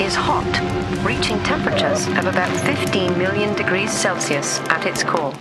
is hot, reaching temperatures of about 15 million degrees Celsius at its core.